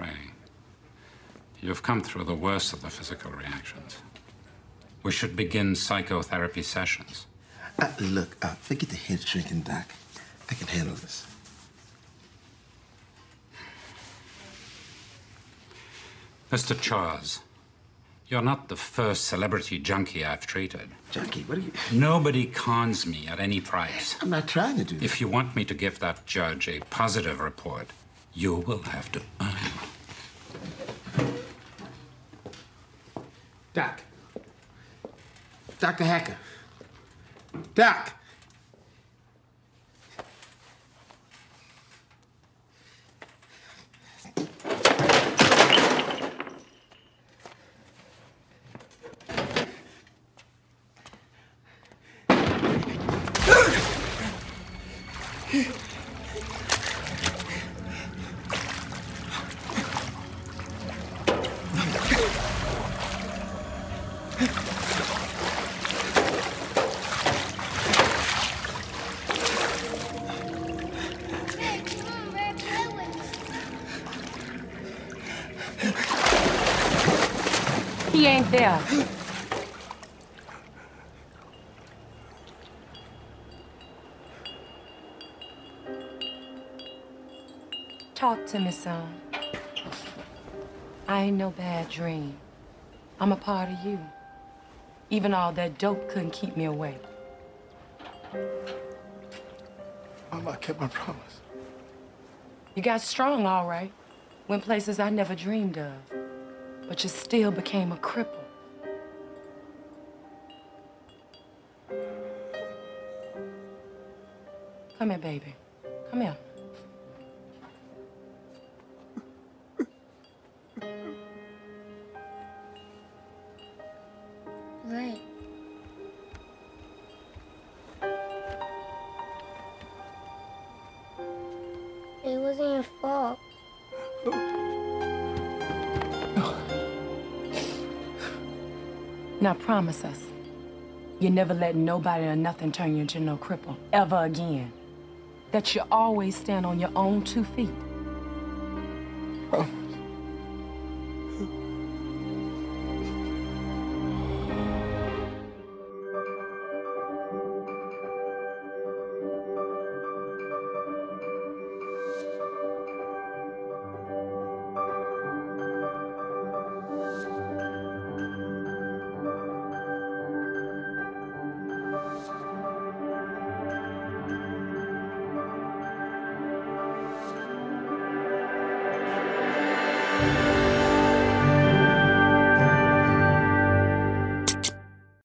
pray. You've come through the worst of the physical reactions. We should begin psychotherapy sessions. Uh, look, uh, forget the head shrinking, Doc. I can handle this. Mr. Charles, you're not the first celebrity junkie I've treated. Junkie? What are you. Nobody cons me at any price. I'm not trying to do that. If you want me to give that judge a positive report, you will have to Dr. Hacker. Doc. He ain't there. Talk to me, son. I ain't no bad dream. I'm a part of you. Even all that dope couldn't keep me away. Mama, I kept my promise. You got strong, all right. Went places I never dreamed of. But you still became a cripple. Come here, baby. Come here. Right. It wasn't your fault. Now promise us. You never let nobody or nothing turn you into no cripple ever again. That you always stand on your own two feet. Thank you.